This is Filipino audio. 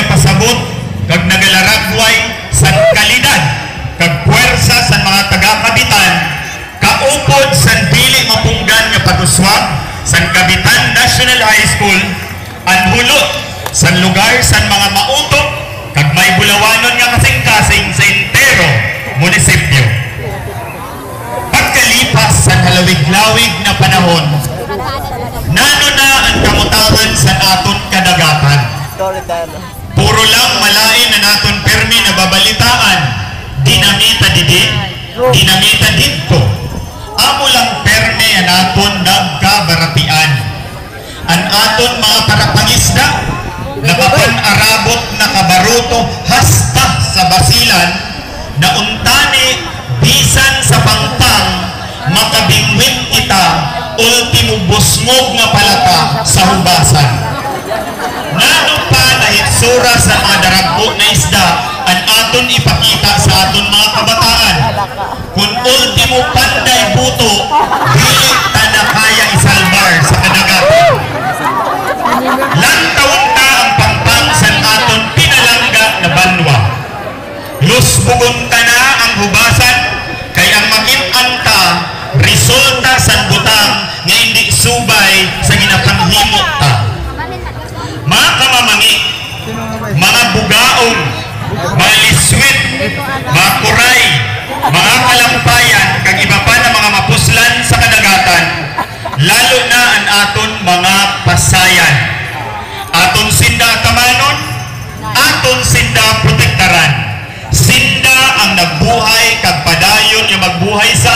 nagapasabot kag nagalaragway sa kalidad kag puwersa sa mga taga-kabitan kaupod sa dili mapunggan nga pag-uswag sa Kabitan National High School ang hulot sa lugar sa mga mautok kag may bulawanon nga kasing-kasing sa entero munisipyo. Pagkalipas sa halawig-lawig na panahon, nano na ang kamutangan sa aton kadagatan. Puro lang malain na naton permi na babalitaan. Dinamita didi, dinamita didto. Amo lang permi na naton nagkabaratian. Ang aton mga parapangisda, nakapan-arabot na kabaruto hasta sa basilan, na untani bisan sa pangpang, makabingwit kita, ultimo busngog nga palata sa hubasan. Na hitsura sa mga daragpo na isda ang aton ipakita sa aton mga kabataan. Kung ultimo panday buto, dili ta isalbar sa kadagatan. Lantaon ta ang pangpang sa aton pinalangga na banwa. Lusbugon ta na ang hubasan, kay ang makit-an ta, resulta sa butang nga hindi subay sa ginapanghimot mga bugaon, mga liswit, mga kuray, mga kalampayan, kag iba pa na mga mapuslan sa kadagatan, lalo na ang aton mga pasayan. Aton sinda tamanon, aton sinda protektaran. Sinda ang nagbuhay kag padayon yung magbuhay sa